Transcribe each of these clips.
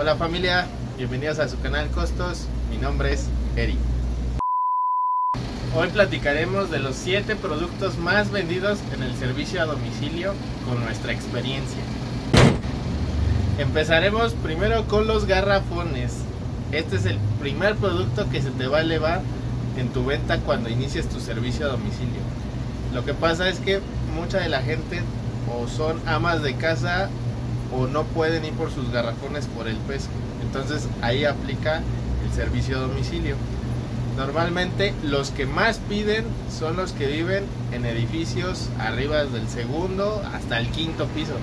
Hola familia, bienvenidos a su canal Costos. Mi nombre es Eri. Hoy platicaremos de los 7 productos más vendidos en el servicio a domicilio con nuestra experiencia. Empezaremos primero con los garrafones. Este es el primer producto que se te va a elevar en tu venta cuando inicies tu servicio a domicilio. Lo que pasa es que mucha de la gente o son amas de casa o no pueden ir por sus garrafones por el peso. Entonces ahí aplica el servicio a domicilio. Normalmente los que más piden son los que viven en edificios arriba del segundo hasta el quinto piso.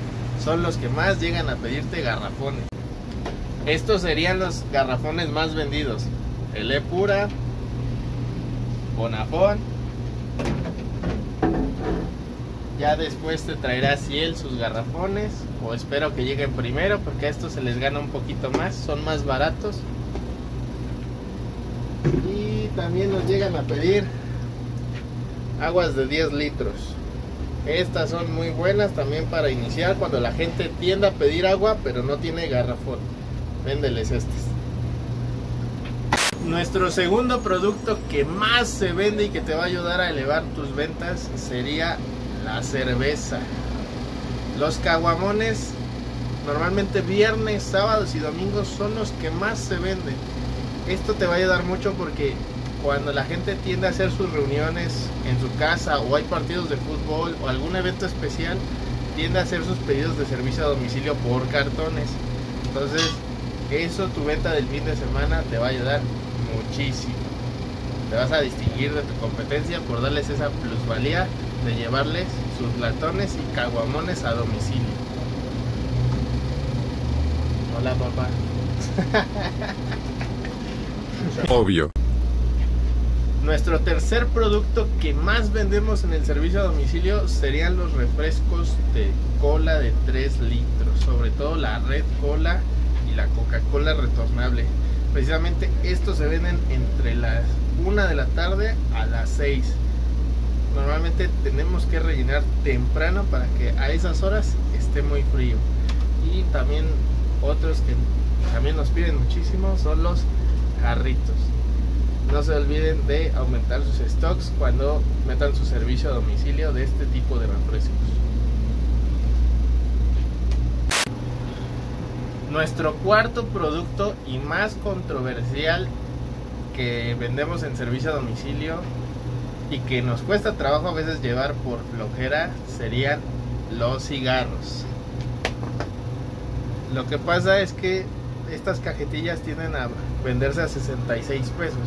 Son los que más llegan a pedirte garrafones. Estos serían los garrafones más vendidos. El E pura, Bonafón. Ya después te traerá Ciel sus garrafones. O espero que lleguen primero porque a estos se les gana un poquito más. Son más baratos. Y también nos llegan a pedir aguas de 10 litros. Estas son muy buenas también para iniciar cuando la gente tiende a pedir agua pero no tiene garrafón. Véndeles estos. Nuestro segundo producto que más se vende y que te va a ayudar a elevar tus ventas sería la cerveza. Los caguamones, normalmente viernes, sábados y domingos son los que más se venden. Esto te va a ayudar mucho porque cuando la gente tiende a hacer sus reuniones en su casa o hay partidos de fútbol o algún evento especial, tiende a hacer sus pedidos de servicio a domicilio por cartones. Entonces, eso tu venta del fin de semana te va a ayudar muchísimo. Te vas a distinguir de tu competencia por darles esa plusvalía de llevarles sus latones y caguamones a domicilio. Hola papá. Obvio. Nuestro tercer producto que más vendemos en el servicio a domicilio serían los refrescos de cola de 3 litros, sobre todo la Red Cola y la Coca-Cola retornable. Precisamente estos se venden entre las 1 de la tarde a las 6. Normalmente tenemos que rellenar temprano para que a esas horas esté muy frío. Y también otros que también nos piden muchísimo son los jarritos. No se olviden de aumentar sus stocks cuando metan su servicio a domicilio de este tipo de refrescos. Nuestro cuarto producto y más controversial que vendemos en servicio a domicilio y que nos cuesta trabajo a veces llevar por flojera serían los cigarros. Lo que pasa es que estas cajetillas tienden a venderse a 66 pesos.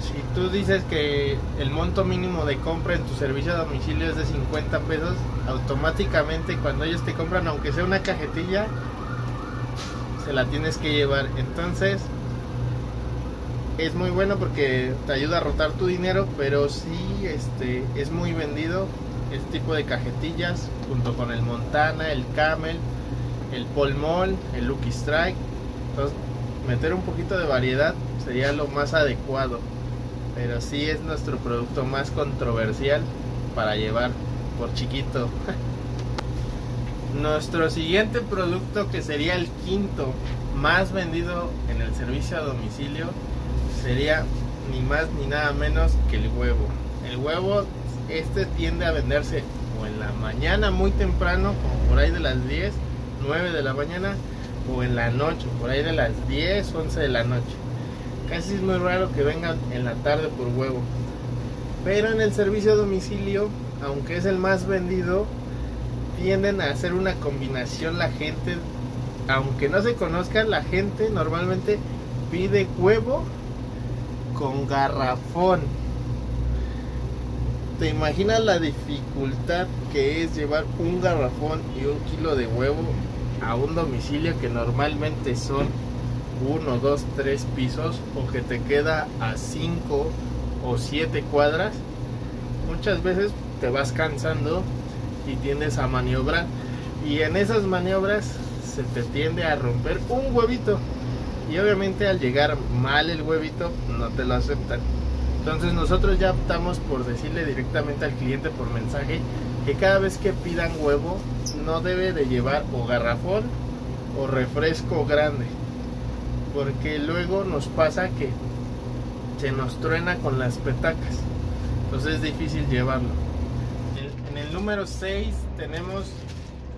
Si tú dices que el monto mínimo de compra en tu servicio a domicilio es de 50 pesos, automáticamente cuando ellos te compran, aunque sea una cajetilla, se la tienes que llevar. Entonces, es muy bueno porque te ayuda a rotar tu dinero, pero sí este, es muy vendido este tipo de cajetillas junto con el Montana, el Camel, el Polmol, el Lucky Strike. Entonces, meter un poquito de variedad sería lo más adecuado. Pero sí es nuestro producto más controversial para llevar por chiquito. Nuestro siguiente producto que sería el quinto más vendido en el servicio a domicilio sería ni más ni nada menos que el huevo. El huevo este tiende a venderse o en la mañana muy temprano, como por ahí de las 10, 9 de la mañana, o en la noche, por ahí de las 10, 11 de la noche. Casi es muy raro que vengan en la tarde por huevo. Pero en el servicio a domicilio, aunque es el más vendido, tienden a hacer una combinación la gente, aunque no se conozcan, la gente normalmente pide huevo con garrafón. ¿Te imaginas la dificultad que es llevar un garrafón y un kilo de huevo a un domicilio que normalmente son uno, dos, tres pisos o que te queda a cinco o siete cuadras? Muchas veces te vas cansando y tiendes a maniobrar y en esas maniobras se te tiende a romper un huevito y obviamente al llegar mal el huevito no te lo aceptan entonces nosotros ya optamos por decirle directamente al cliente por mensaje que cada vez que pidan huevo no debe de llevar o garrafón o refresco grande porque luego nos pasa que se nos truena con las petacas. Entonces es difícil llevarlo. En, el número 6 tenemos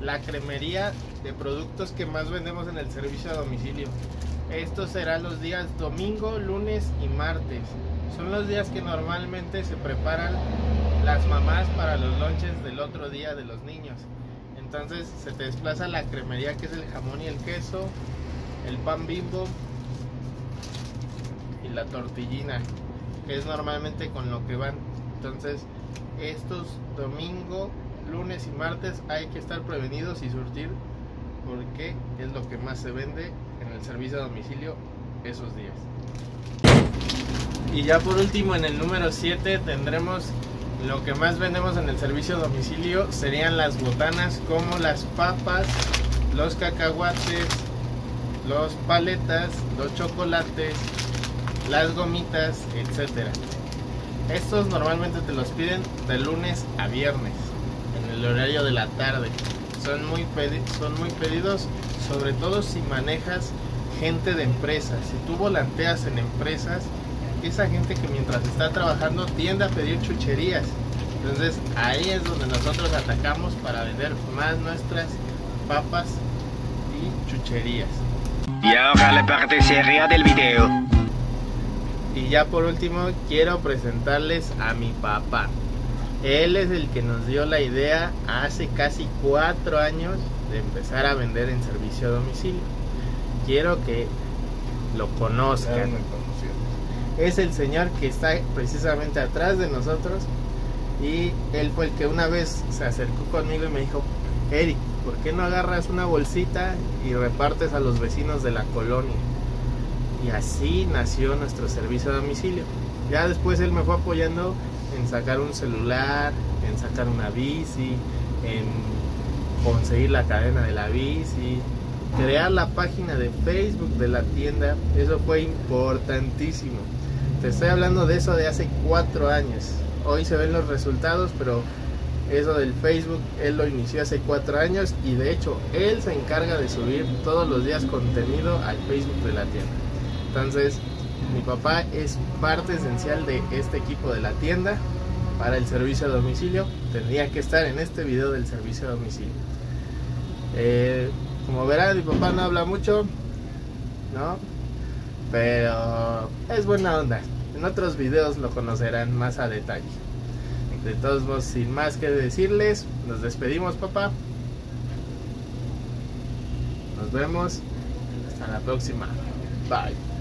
la cremería de productos que más vendemos en el servicio a domicilio. Esto será los días domingo, lunes y martes. Son los días que normalmente se preparan las mamás para los lonches del otro día de los niños. Entonces se te desplaza la cremería que es el jamón y el queso, el pan bimbo y la tortillina, que es normalmente con lo que van. Entonces estos domingo, lunes y martes hay que estar prevenidos y surtir porque es lo que más se vende en el servicio a domicilio esos días. Y ya por último en el número 7 tendremos lo que más vendemos en el servicio a domicilio serían las botanas como las papas, los cacahuates, los paletas, los chocolates, las gomitas, etcétera. Estos normalmente te los piden de lunes a viernes, en el horario de la tarde. Son muy, pedi son muy pedidos, sobre todo si manejas gente de empresas. Si tú volanteas en empresas, esa gente que mientras está trabajando tiende a pedir chucherías. Entonces ahí es donde nosotros atacamos para vender más nuestras papas y chucherías. Y ahora la parte seria del video. Y ya por último quiero presentarles a mi papá. Él es el que nos dio la idea hace casi cuatro años de empezar a vender en servicio a domicilio. Quiero que lo conozcan. Es el señor que está precisamente atrás de nosotros y él fue el que una vez se acercó conmigo y me dijo, Eric, ¿por qué no agarras una bolsita y repartes a los vecinos de la colonia? Y así nació nuestro servicio a domicilio. Ya después él me fue apoyando en sacar un celular, en sacar una bici, en conseguir la cadena de la bici, crear la página de Facebook de la tienda. Eso fue importantísimo. Te estoy hablando de eso de hace cuatro años. Hoy se ven los resultados, pero eso del Facebook, él lo inició hace cuatro años y de hecho él se encarga de subir todos los días contenido al Facebook de la tienda. Entonces, mi papá es parte esencial de este equipo de la tienda para el servicio a domicilio. Tendría que estar en este video del servicio a domicilio. Eh, como verán, mi papá no habla mucho, ¿no? Pero es buena onda. En otros videos lo conocerán más a detalle. De todos modos, sin más que decirles, nos despedimos, papá. Nos vemos. Hasta la próxima. Bye.